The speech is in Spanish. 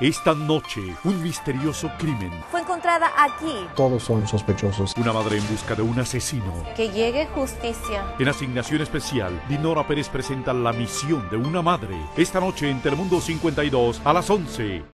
Esta noche, un misterioso crimen. Fue encontrada aquí. Todos son sospechosos. Una madre en busca de un asesino. Que llegue justicia. En asignación especial, Dinora Pérez presenta La misión de una madre. Esta noche en Telemundo 52 a las 11.